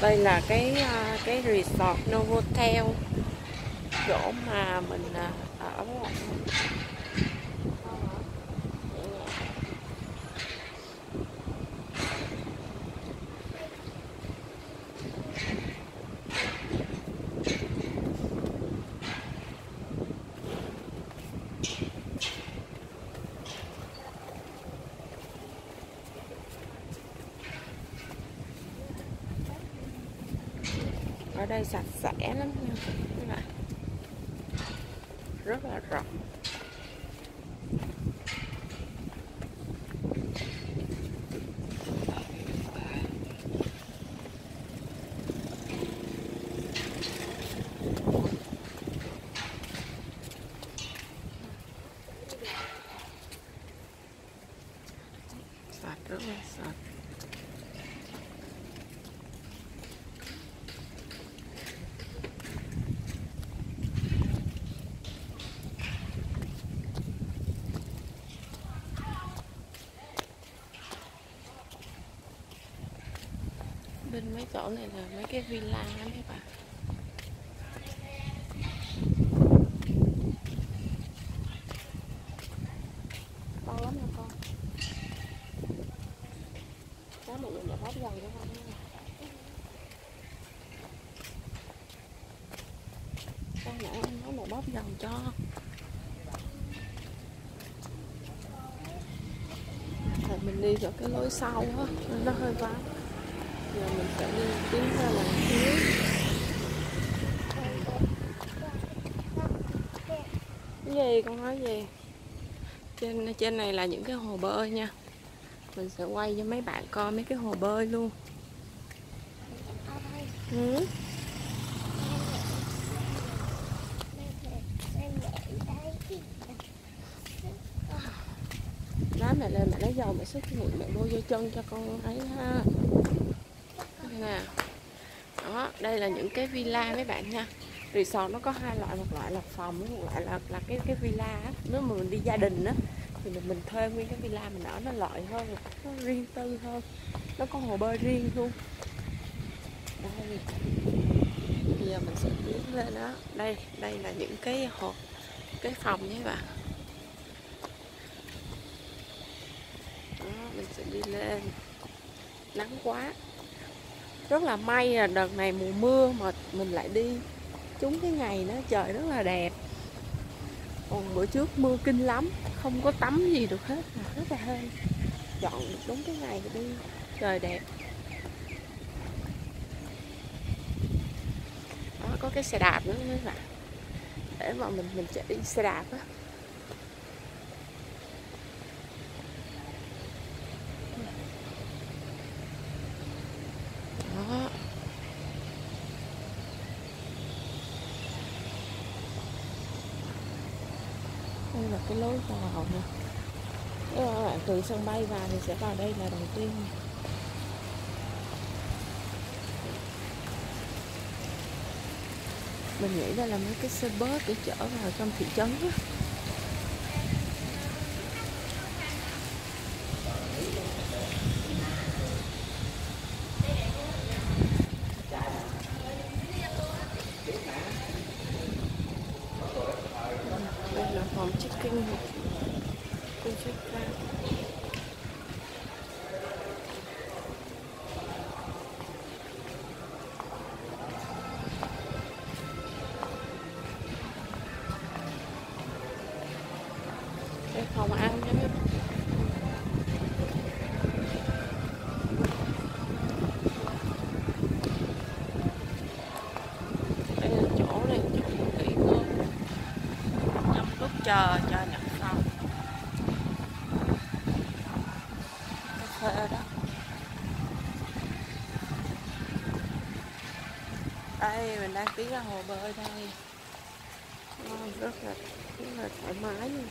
đây là cái à, cái resort Novotel chỗ mà mình à, ở ở đây sạch sẽ lắm nha. Các bạn. Rất là rộng sạch rất là sạch bên mấy chỗ này là mấy cái villa á mấy bạn. To lắm nha con. Cá một người bóp dầu cho con con nãy anh nói một bóp dầu cho. Tại mình đi vào cái lối sau á, nên nó hơi vắng giờ mình sẽ đi tiến ra làng phía cái gì con nói gì? Trên trên này là những cái hồ bơi nha. Mình sẽ quay cho mấy bạn coi mấy cái hồ bơi luôn. Ừ. Đó mẹ lên, mẹ lấy dầu, mẹ xúc miệng, mẹ bôi vô chân cho con ấy ha nè đó đây là những cái villa mấy bạn nha. Resort nó có hai loại một loại là phòng với một loại là là cái cái villa á. nếu mà mình đi gia đình á thì mình, mình thuê nguyên cái villa mình ở nó lợi hơn nó riêng tư hơn. Nó có hồ bơi riêng luôn. Đây. Bây giờ mình sẽ tiến lên đó đây đây là những cái hồ cái phòng nhé bạn. Đó mình sẽ đi lên. Nắng quá rất là may là đợt này mùa mưa mà mình lại đi. Trúng cái ngày nó trời rất là đẹp. Còn bữa trước mưa kinh lắm, không có tắm gì được hết, mà rất là hên chọn được đúng cái ngày đi. Trời đẹp. Đó, có cái xe đạp nữa mấy bạn để mà mình mình chạy đi xe đạp á đó đây là cái lối vào nè nếu bạn từ sân bay vào thì sẽ vào đây là đầu tiên này. mình nghĩ đây là mấy cái xe bus để chở vào trong thị trấn á đây là chờ cho nhận xong cà phê đó. Đây, mình đang tiến ra hồ bơi đây. Rất là rất là thoải mái luôn.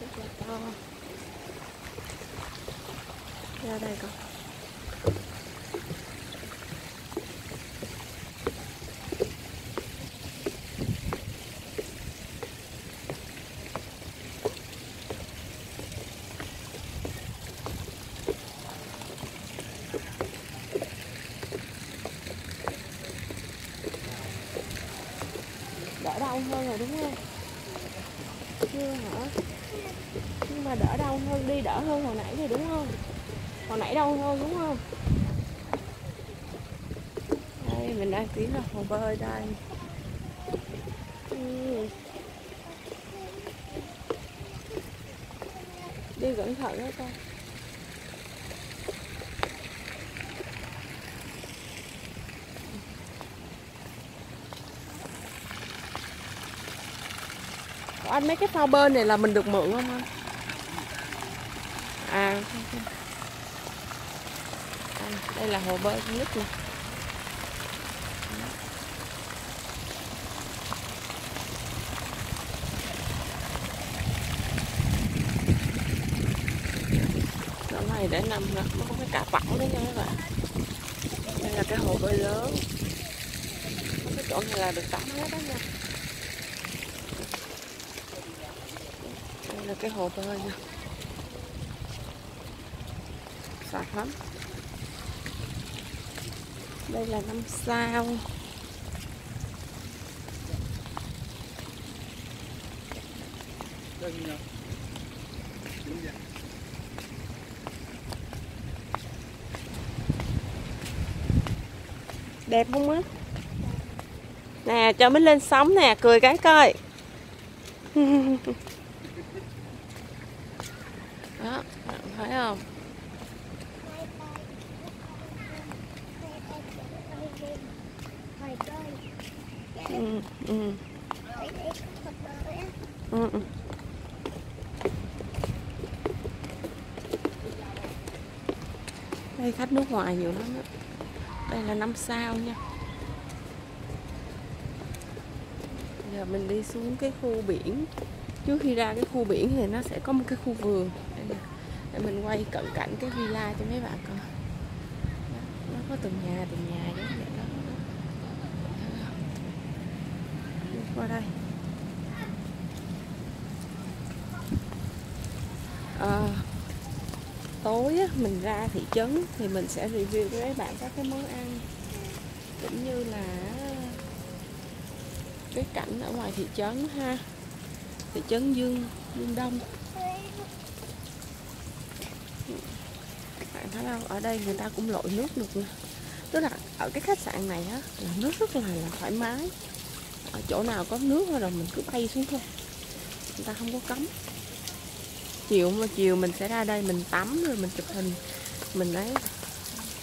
Rất là to. Ra đây con. Đau hơn rồi đúng không? Chưa hả? Nhưng mà đỡ đau hơn đi đỡ hơn hồi nãy rồi đúng không? Hồi nãy đau hơn đúng không? Đây mình đang tiến vào hồ bơi đây. Ừ. đi cẩn thận đó con anh mấy cái phao bơi này là mình được mượn không anh? À, à đây là hồ bơi con nít nè. Chỗ này để nằm nó có cái cả bão đấy nha các bạn. Đây là cái hồ bơi lớn. Cái chỗ này là được tắm hết đó nha đây là cái hồ bơi nha. Sạch lắm. Đây là năm sao. Đẹp không á? Nè cho mình lên sóng nè cười cái coi đó bạn thấy không? Ừ, ừ, ừ, ừ. đây khách nước ngoài nhiều lắm đó. đây là năm sao nha. Giờ mình đi xuống cái khu biển. Trước khi ra cái khu biển thì nó sẽ có một cái khu vườn để mình quay cận cảnh cái villa cho mấy bạn coi nó có từng nhà từng nhà giống vậy đó. Đi qua đây. À, tối á, mình ra thị trấn thì mình sẽ review với các bạn các cái món ăn. Cũng như là cái cảnh ở ngoài thị trấn ha. Thị trấn Dương Dương Đông bạn thấy không? Ở đây người ta cũng lội nước được nha. Tức là ở cái khách sạn này á là nước rất là, là thoải mái. Ở chỗ nào có nước rồi mình cứ bay xuống thôi. Người ta không có cấm. Chiều mà chiều mình sẽ ra đây mình tắm rồi mình chụp hình. Mình ấy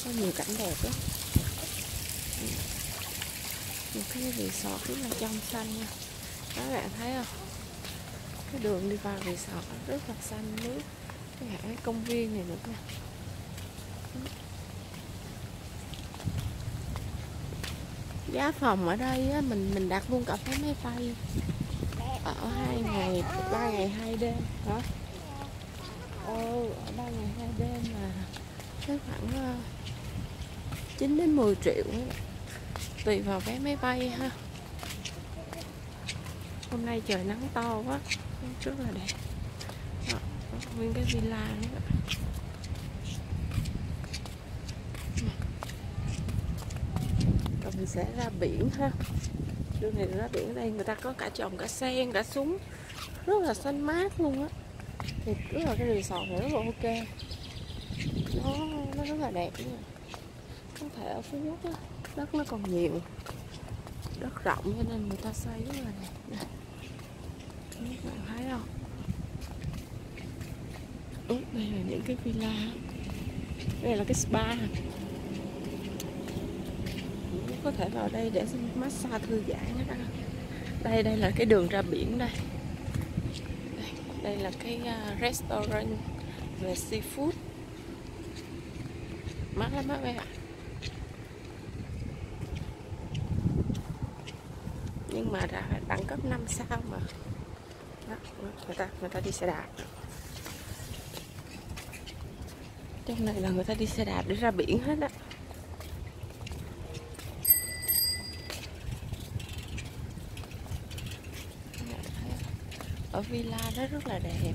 có nhiều cảnh đẹp lắm. Một cái resort rất là trong xanh nha. Các bạn thấy không? Cái đường đi vào resort rất là xanh nước cái cái công viên này nữa nè giá phòng ở đây á, mình mình đặt luôn cả vé máy bay. Ở hai ngày ba ngày hai đêm hả? Ô ở ba ngày hai đêm là cái khoảng ờ, uh, 9 đến 10 triệu tùy vào vé máy bay ha. Hôm nay trời nắng to quá trước là đẹp nguyên cái villa nữa rồi mình sẽ ra biển ha. Đường này ra biển đây, người ta có cả trồng cả sen, cả súng. Rất là xanh mát luôn á. Thì cứ là cái resort này rất là ok. Nó nó rất là đẹp nữa. có thể ở phú quốc á, đất nó còn nhiều. Đất rộng cho nên người ta xây rất là đẹp. Nè các bạn thấy không? Ủa, đây là những cái villa. Đây là cái spa có thể vào đây để massage thư giãn đó đây đây là cái đường ra biển đây. Đây, đây là cái à, restaurant về seafood. Mát lắm á các bạn. Nhưng mà đã đẳng cấp 5 sao mà. Đó, người ta người ta đi xe đạp. Trong này là người ta đi xe đạp để ra biển hết á. Ở villa đó rất là đẹp.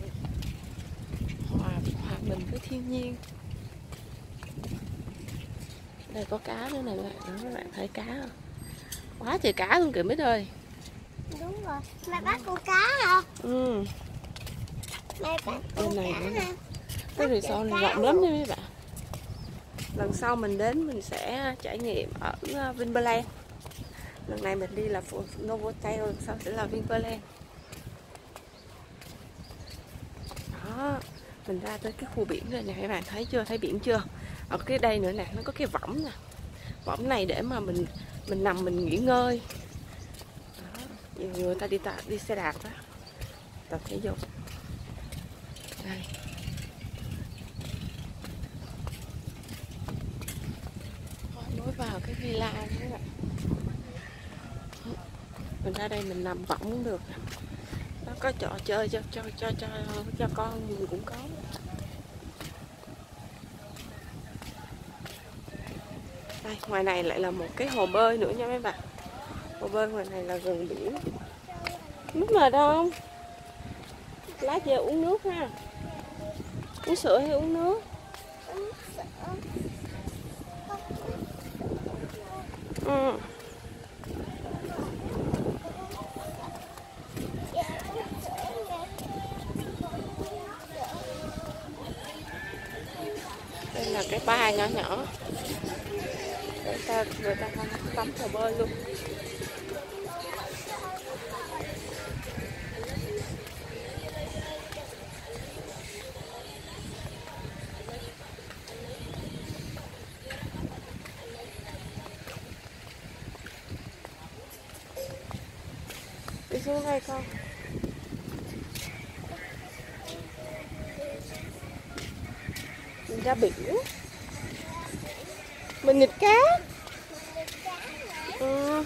Hòa hòa mình với thiên nhiên. Đây có cá nữa này các bạn các bạn thấy cá không? Quá trời cá luôn kìa mít ơi. Đúng rồi. Mày bắt con cá hả? Ừ. Mày bắt con này cá nữa nè. Cái resort này rộng lắm nha mấy bạn. Lần sau mình đến mình sẽ trải nghiệm ở ờ, Vinpearl. Lần này mình đi là Novotel lần sau sẽ là Vinpearl. Đó mình ra tới cái khu biển rồi nè các bạn thấy chưa? Thấy biển chưa? Ở cái đây nữa nè nó có cái võng nè. Võng này để mà mình mình nằm mình nghỉ ngơi. Đó. nhiều người ta đi ta đi xe đạp á. Tập thể dục. Đây Thôi, nối villa các bạn mình ra đây mình nằm võng cũng được. Nó có trò chơi cho cho cho cho cho con mình cũng có. Đây, ngoài này lại là một cái hồ bơi nữa nha mấy bạn. Hồ bơi ngoài này là gần biển. Nước mời đâu không? Lát về uống nước ha. Uống sữa hay uống nước? Ừ. Đây là cái bài nhỏ nhỏ người ta người ta tắm hồ bơi luôn xuống đây con mình ra biển mình nghịch cá ừ.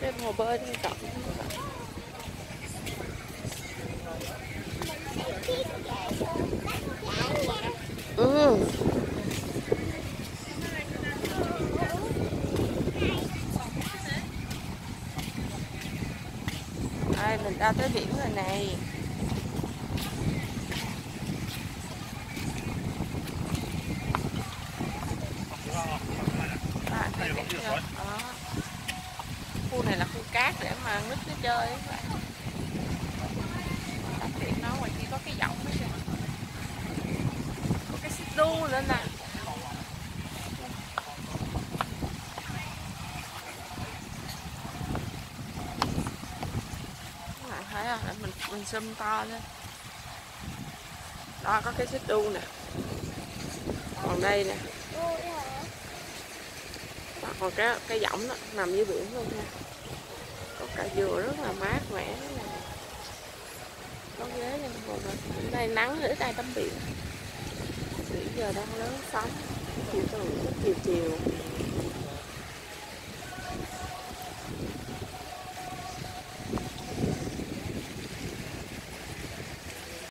cái hồ bơi đây rộng ừ. đây mình ra tới biển rồi này À, thấy đẹp chưa? Đó khu này là khu cát để mà nít nó chơi các bạn. Đặc biệt nó ngoài kia có cái giọng nữa kìa có cái xích đu lên nè. Các bạn thấy không? Để mình mình zoom to lên. Đó, có cái xích đu nè. Còn đây nè còn cái cái võng đó, nằm dưới biển luôn nha. Có cả dừa rất là mát mẻ có ghế nha, mọi đây Hôm nắng ít ai tắm biển. Biển giờ đang lớn sóng, chiều từ chiều chiều.